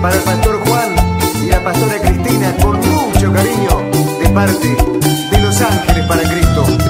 para el pastor Juan y la pastora Cristina con mucho cariño de parte de Los Ángeles para Cristo.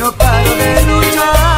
no paro de luchar.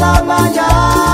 cada mañana.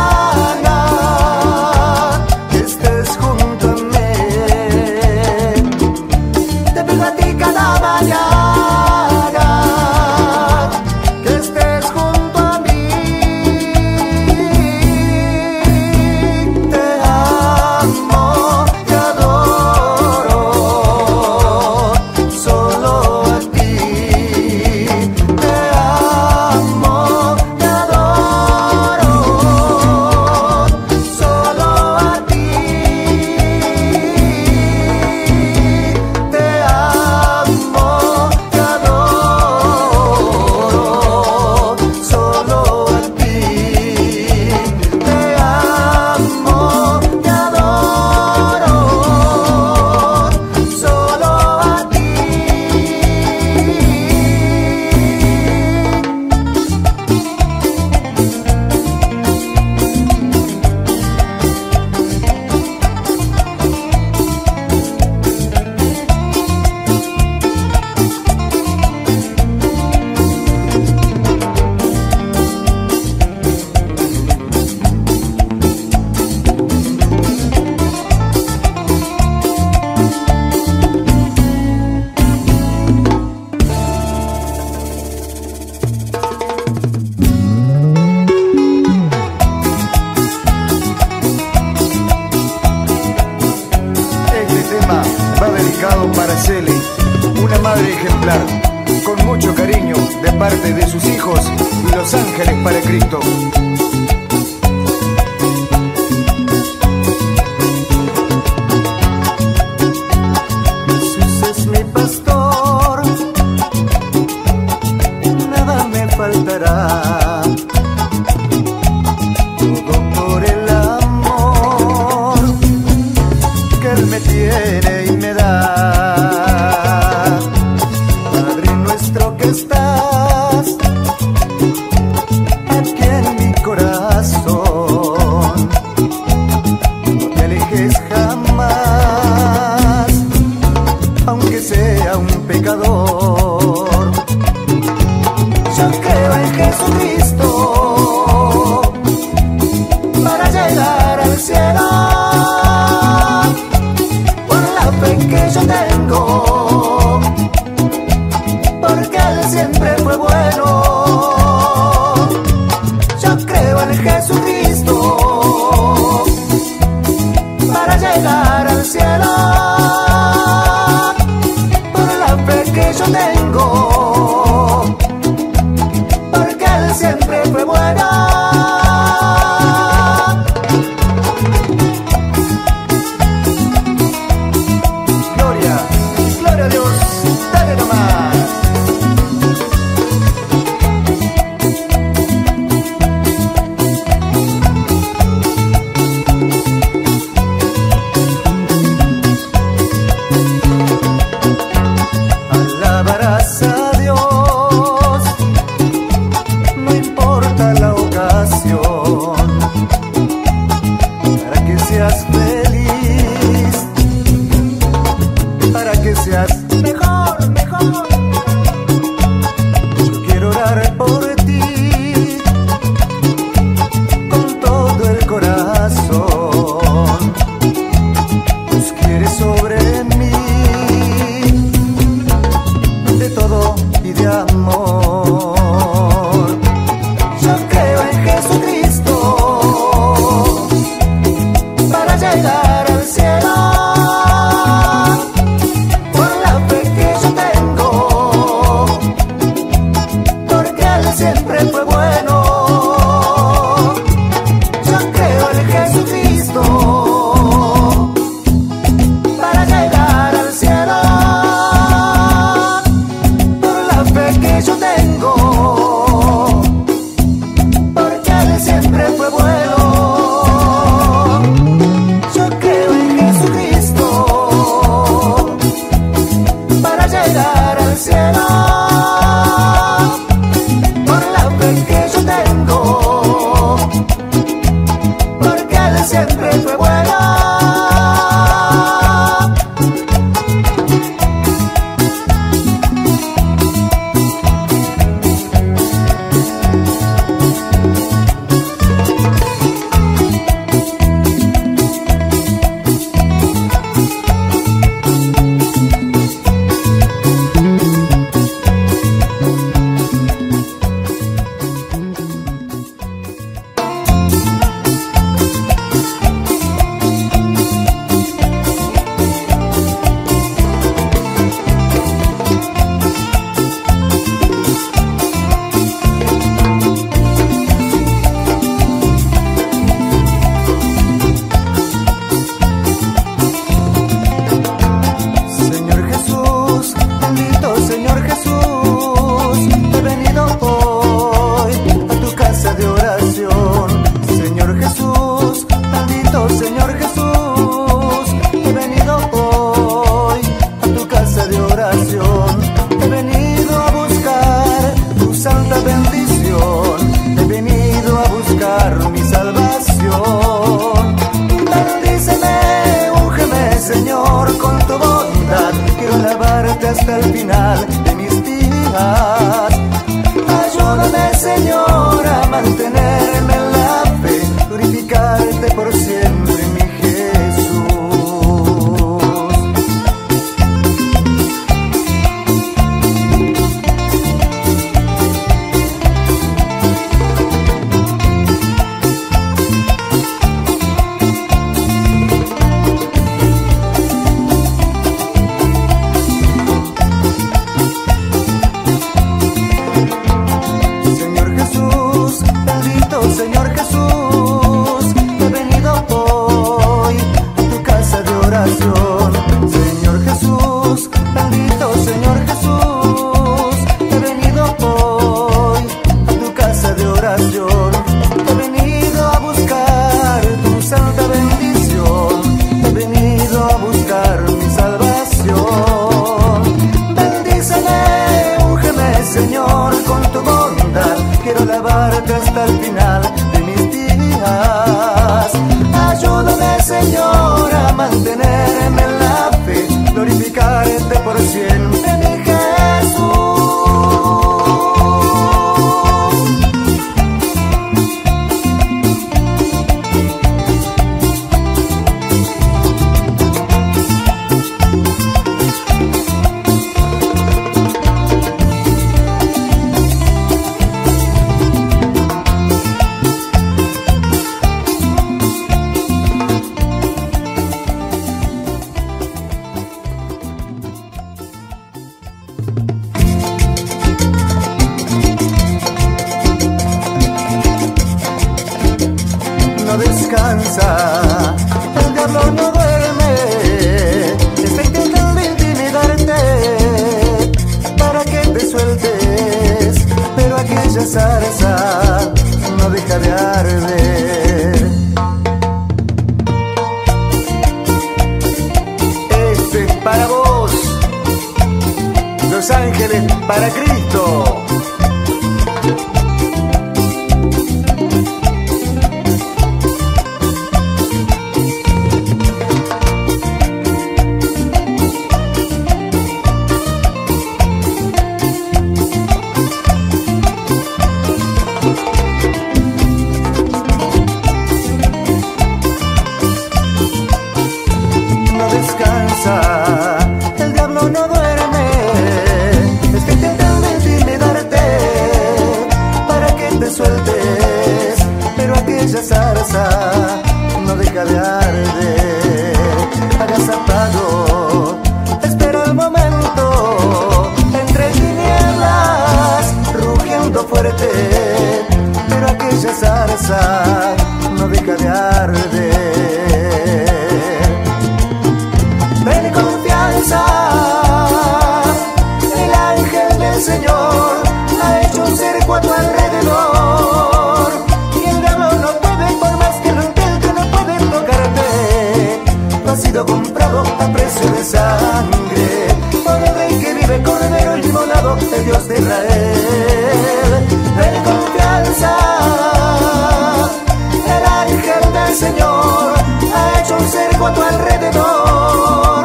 a tu alrededor.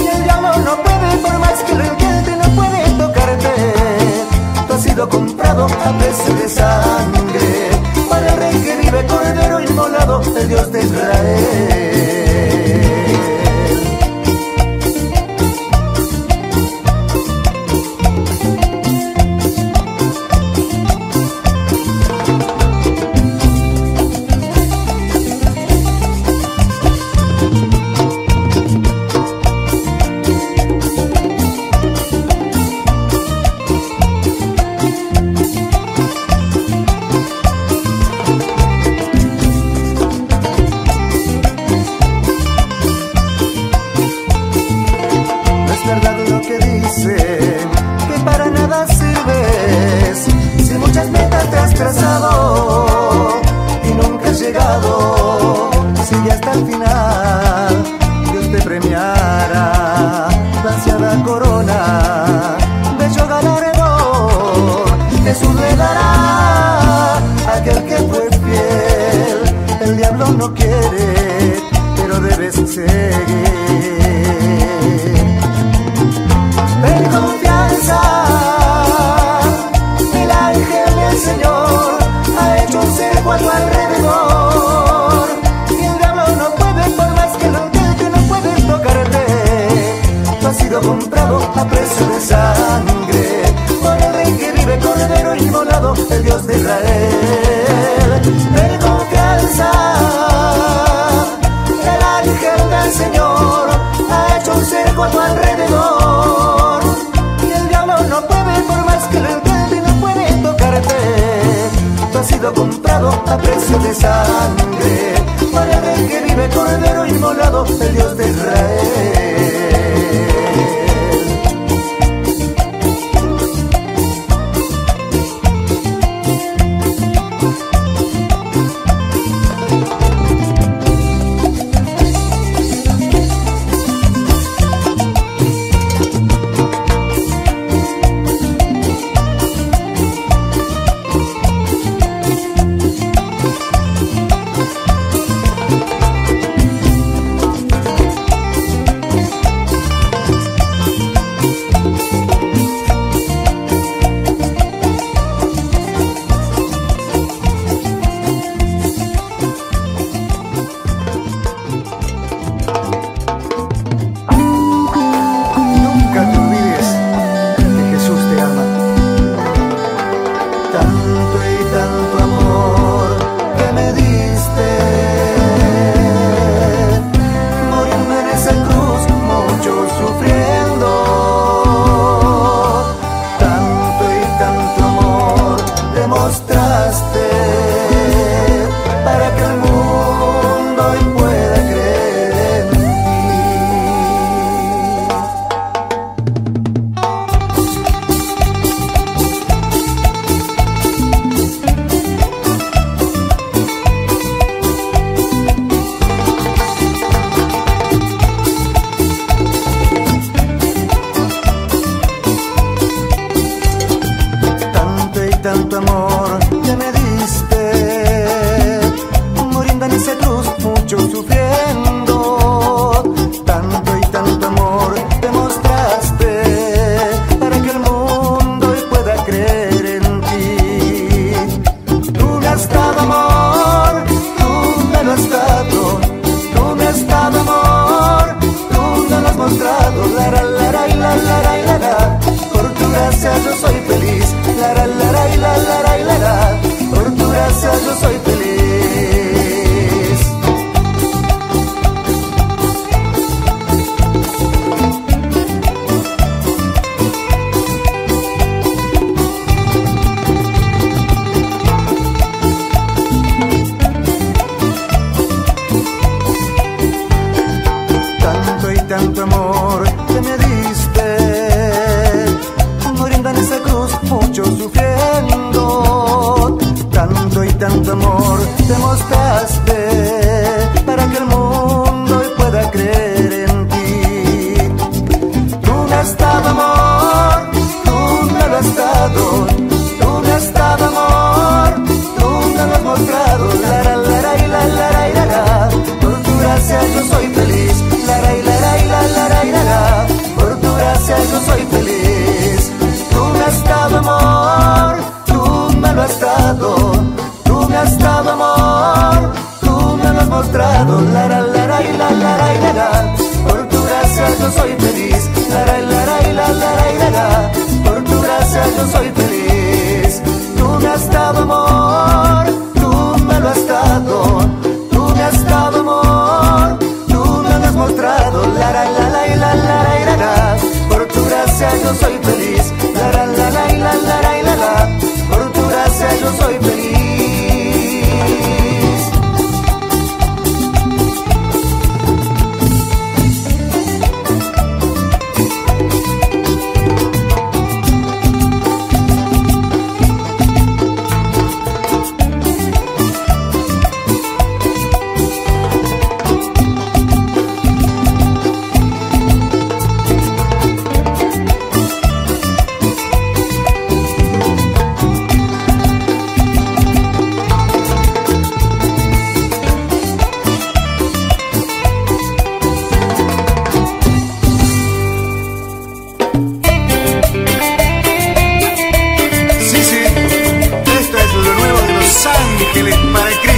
Y el diablo no puede, por más que lo intente, no puede tocarte. Tú has sido comprado a precio de sangre para el rey que vive cordero inmolado, el Dios de Israel. a tu alrededor. Y el diablo no puede por más que lo intente No puede tocarte. Tú has sido comprado a precio de sangre. Para el que vive cordero inmolado El Dios de para el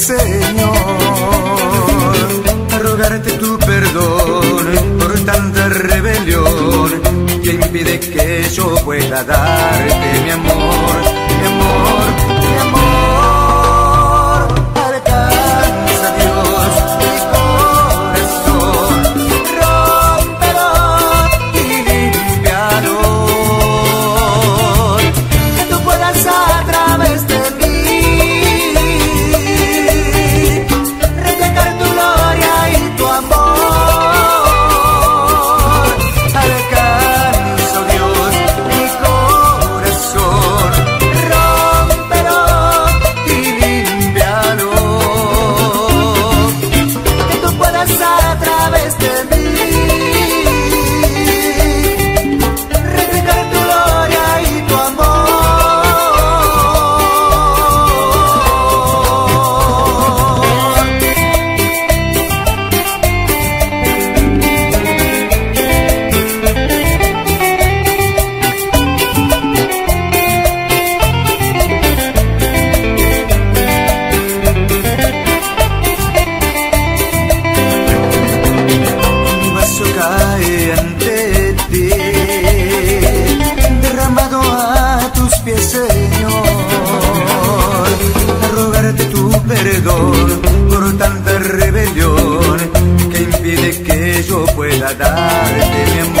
Señor, a rogarte tu perdón por tanta rebelión que impide que yo pueda darte mi amor. amarte, este, mi amor.